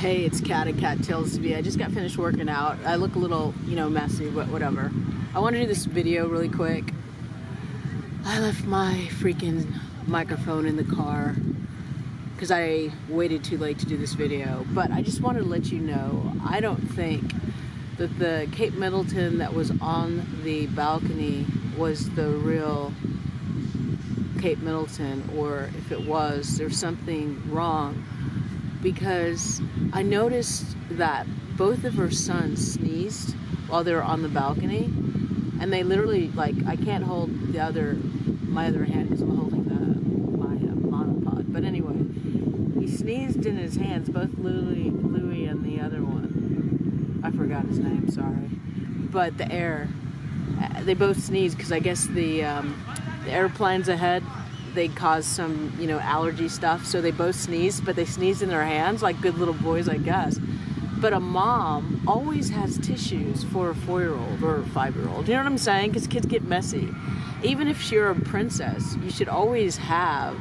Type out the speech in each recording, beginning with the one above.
Hey, it's KAT and KAT Tales TV. I just got finished working out. I look a little, you know, messy, but whatever. I want to do this video really quick. I left my freaking microphone in the car because I waited too late to do this video. But I just wanted to let you know, I don't think that the Kate Middleton that was on the balcony was the real Kate Middleton, or if it was, there's something wrong because I noticed that both of her sons sneezed while they were on the balcony, and they literally like I can't hold the other my other hand because I'm holding the my uh, monopod. But anyway, he sneezed in his hands, both Louis, Louis and the other one. I forgot his name. Sorry, but the air. Uh, they both sneezed because I guess the um, the airplanes ahead they caused some, you know, allergy stuff. So they both sneezed, but they sneezed in their hands like good little boys, I guess. But a mom always has tissues for a four year old or a five year old. You know what I'm saying? Because kids get messy. Even if you're a princess, you should always have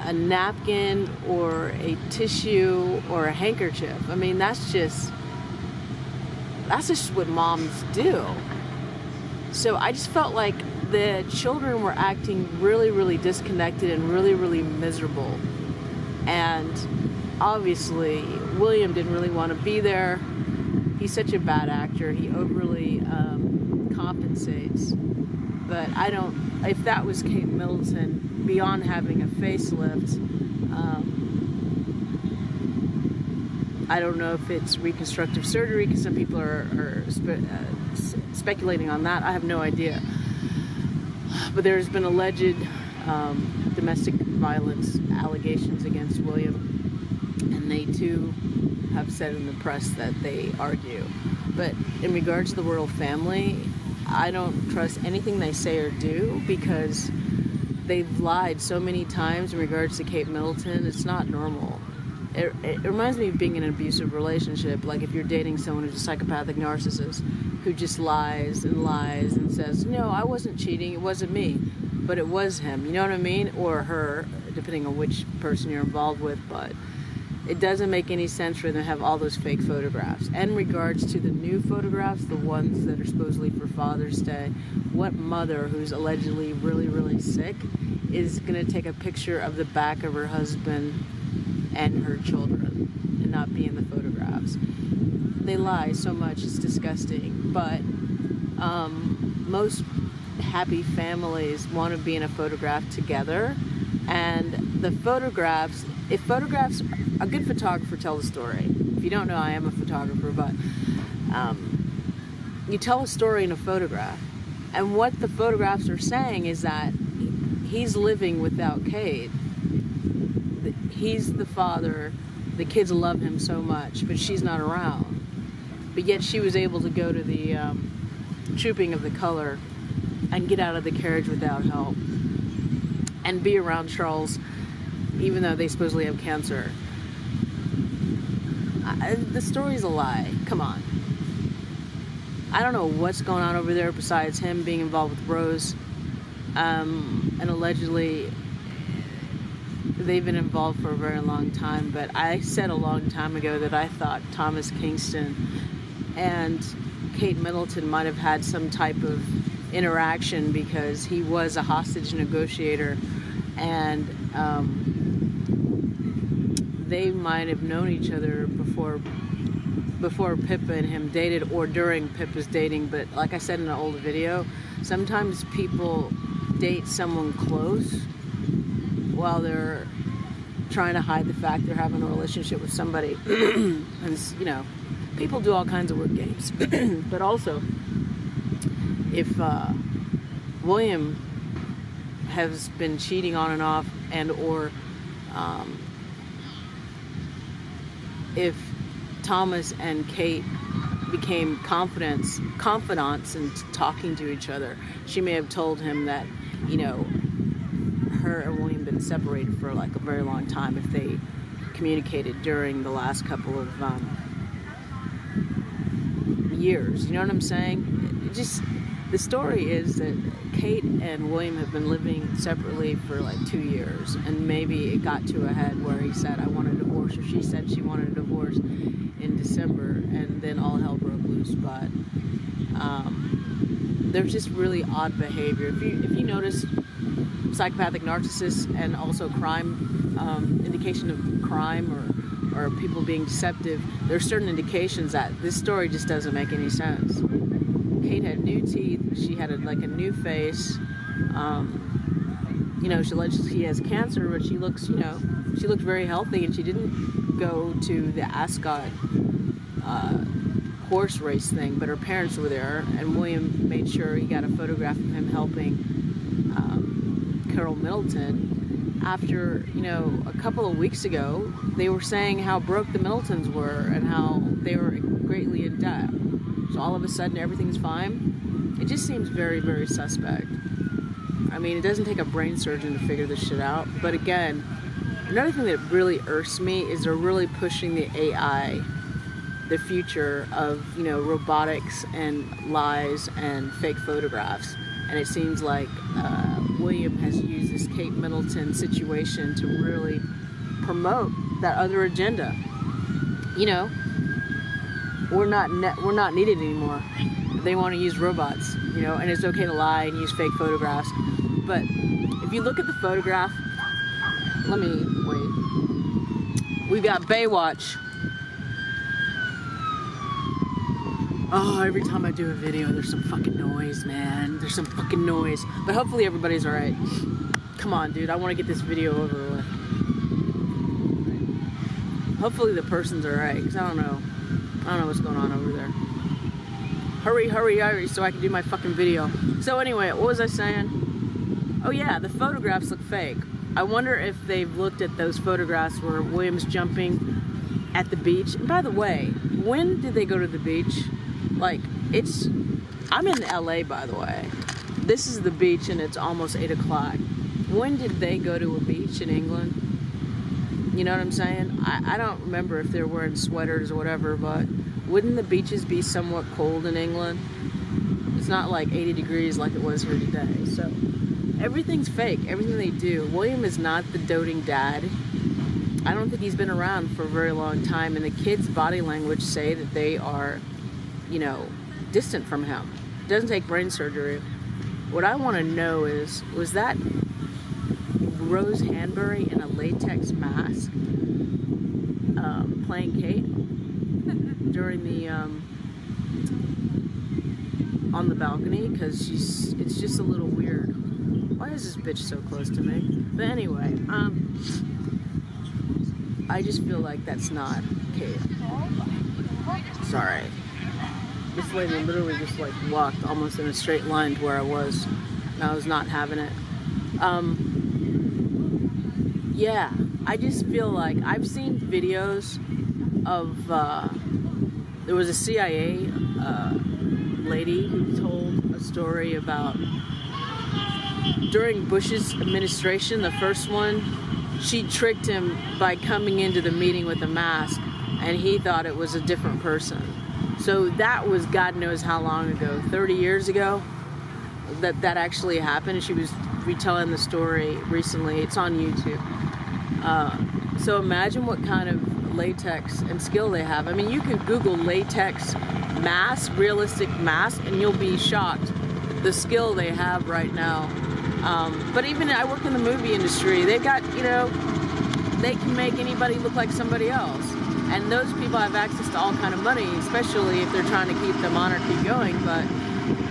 a napkin or a tissue or a handkerchief. I mean, that's just that's just what moms do. So I just felt like the children were acting really, really disconnected and really, really miserable. And obviously, William didn't really want to be there. He's such a bad actor. He overly um, compensates. But I don't, if that was Kate Middleton, beyond having a facelift, um, I don't know if it's reconstructive surgery because some people are, are spe- uh, speculating on that. I have no idea but there's been alleged um, domestic violence allegations against William, and they too have said in the press that they argue. But in regards to the royal family, I don't trust anything they say or do because they've lied so many times in regards to Kate Middleton. It's not normal. It, it, reminds me of being in an abusive relationship. Like if you're dating someone who's a psychopathic narcissist who just lies and lies and says, No, I wasn't cheating, it wasn't me, but it was him. You know what I mean? Or her, depending on which person you're involved with. But it doesn't make any sense for them to have all those fake photographs. And in regards to the new photographs, the ones that are supposedly for Father's Day, what mother who's allegedly really, really sick is going to take a picture of the back of her husband and her children and not be in the photographs. They lie so much, it's disgusting. But um, most happy families want to be in a photograph together. And the photographs, if photographs, a good photographer tells a story. If you don't know, I am a photographer, but um, you tell a story in a photograph. And what the photographs are saying is that he's living without Kate he's the father. The kids love him so much, but she's not around. But yet she was able to go to the um, trooping of the color and get out of the carriage without help and be around Charles, even though they supposedly have cancer. I, the story's a lie. Come on. I don't know what's going on over there besides him being involved with Rose um, and allegedly they've been involved for a very long time, but I said a long time ago that I thought Thomas Kingston and Kate Middleton might have had some type of interaction because he was a hostage negotiator and um, they might have known each other before before Pippa and him dated or during Pippa's dating but like I said in an old video sometimes people date someone close while they're trying to hide the fact they're having a relationship with somebody. and, you know, people do all kinds of word games. but also, if uh, William has been cheating on and off and or um, if Thomas and Kate became confidants confidants and talking to each other she may have told him that you know her and been separated for like a very long time if they communicated during the last couple of um, years. You know what I'm saying? It just the story is that Kate and William have been living separately for like two years, and maybe it got to a head where he said, I want a divorce, or she said she wanted a divorce in December, and then all hell broke loose. But um, there's just really odd behavior. If you, if you notice psychopathic narcissists and also crime, um, indication of crime or, or people being deceptive, there are certain indications that this story just doesn't make any sense. Kate had new teeth. She had a, like a new face. Um, you know, she alleges she has cancer, but she looks, you know, she looked very healthy, and she didn't go to the Ascot uh, horse race thing. But her parents were there, and William made sure he got a photograph of him helping Carol Middleton. After you know, a couple of weeks ago, they were saying how broke the Middletons were and how they were greatly in debt. So all of a sudden everything's fine. It just seems very, very suspect. I mean, it doesn't take a brain surgeon to figure this shit out. But again, another thing that really irks me is they're really pushing the AI, the future of, you know, robotics and lies and fake photographs. And it seems like uh, William has used this Kate Middleton situation to really promote that other agenda. You know, we're not we're not needed anymore. They want to use robots, you know, and it's okay to lie and use fake photographs. But if you look at the photograph, let me wait. We've got Baywatch. Oh, every time I do a video, there's some fucking noise, man. There's some fucking noise. But hopefully everybody's alright. Come on, dude. I want to get this video over with. Hopefully the person's alright, because I don't know. I don't know what's going on over there. Hurry, hurry, hurry, so I can do my fucking video. So anyway, what was I saying? Oh yeah, the photographs look fake. I wonder if they've looked at those photographs where William's jumping at the beach. And by the way, when did they go to the beach? Like, it's, I'm in LA by the way. This is the beach and it's almost 8 o'clock. When did they go to a beach in England? You know what I'm saying? I, I don't remember if they're wearing sweaters or whatever, but wouldn't the beaches be somewhat cold in England? It's not like 80 degrees like it was here today. So everything's fake. Everything they do. William is not the doting dad. I don't think he's been around for a very long time, and the kids' body language say that they are, you know, distant from him. Doesn't take brain surgery. What I want to know is, was that Rose Hanbury in a latex mask um, playing Kate during the um, on the balcony because she's it's just a little weird. Why is this bitch so close to me? But anyway, um, I just feel like that's not Kate. Sorry. This lady literally just like walked almost in a straight line to where I was. And I was not having it. Um, yeah, I just feel like I've seen videos of uh, there was a CIA uh, lady who told a story about during Bush's administration, the first one, she tricked him by coming into the meeting with a mask, and he thought it was a different person. So that was God knows how long ago, 30 years ago, that that actually happened. She was retelling the story recently. It's on YouTube. Uh, so imagine what kind of latex and skill they have. I mean, you can Google latex mask, realistic mask, and you'll be shocked the skill they have right now. Um, but even I work in the movie industry, they've got, you know, they can make anybody look like somebody else. And those people have access to all kind of money, especially if they're trying to keep the monarchy going. But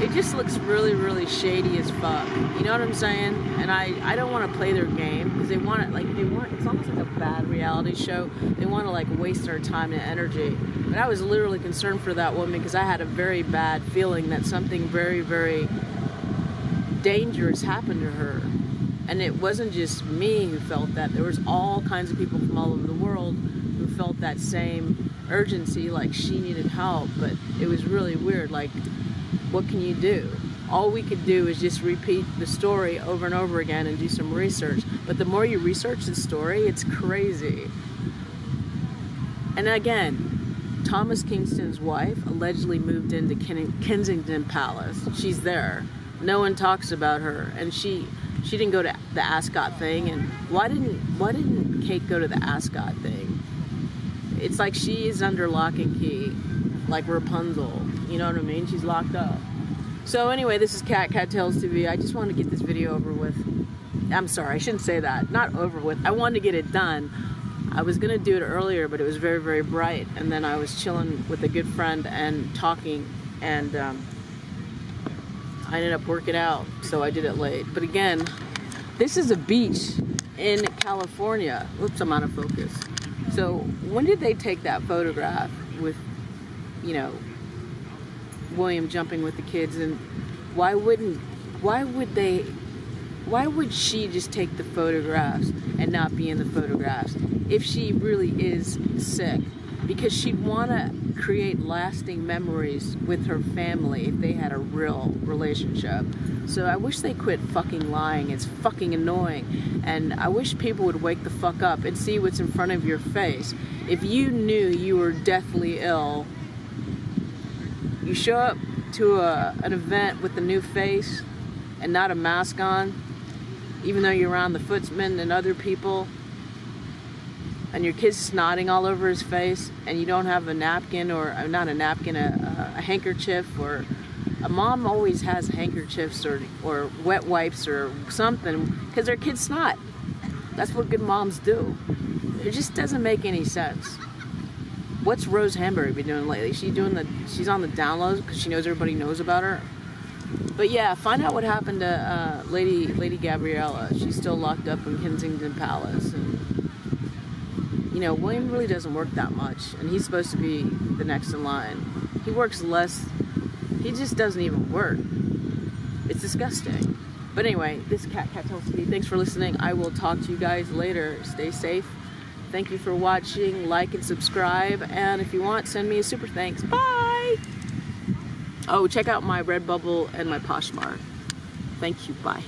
it just looks really, really shady as fuck. You know what I'm saying? And I, I don't want to play their game because they want it like they want. It's almost like a bad reality show. They want to like waste their time and energy. But I was literally concerned for that woman because I had a very bad feeling that something very, very dangerous happened to her. And it wasn't just me who felt that. There was all kinds of people from all over the world felt that same urgency, like she needed help. But it was really weird. Like what can you do? All we could do is just repeat the story over and over again and do some research. But the more you research the story, it's crazy. And again, Thomas Kingston's wife allegedly moved into Ken- Kensington Palace. She's there. No one talks about her, and she she didn't go to the Ascot thing. And why didn't why didn't Kate go to the Ascot thing? It's like she is under lock and key, like Rapunzel. You know what I mean? She's locked up. So anyway, this is KAT KAT Tales TV. I just wanted to get this video over with. I'm sorry, I shouldn't say that. Not over with. I wanted to get it done. I was gonna do it earlier, but it was very, very bright. And then I was chilling with a good friend and talking, and um, I ended up working out, so I did it late. But again, this is a beach in California. Oops, I'm out of focus. So when did they take that photograph with, you know, William jumping with the kids? And why wouldn't why would they why would she just take the photographs and not be in the photographs if she really is sick because she'd want to create lasting memories with her family if they had a real relationship. So i wish they quit fucking lying. It's fucking annoying. And i wish people would wake the fuck up and see what's in front of your face. If you knew you were deathly ill you show up to a, an event with a new face and not a mask on, even though you're around the footsmen and other people, and your kid's snotting all over his face, and you don't have a napkin or uh, not a napkin, a, a handkerchief, or a mom always has handkerchiefs or, or wet wipes or something because their kid's snot. That's what good moms do. It just doesn't make any sense what's Rose Hanbury been doing lately? She doing the she's on the downloads because she knows everybody knows about her. But yeah, find out what happened to uh, Lady Lady Gabriella. She's still locked up in Kensington Palace, you know William really doesn't work that much, and he's supposed to be the next in line. He works less. He just doesn't even work. It's disgusting. But anyway, this is KAT KAT Tales TV. Thanks for listening. I will talk to you guys later. Stay safe. Thank you for watching. Like and subscribe. And if you want, send me a super thanks. Bye. Oh, check out my Redbubble and my Poshmark. Thank you. Bye.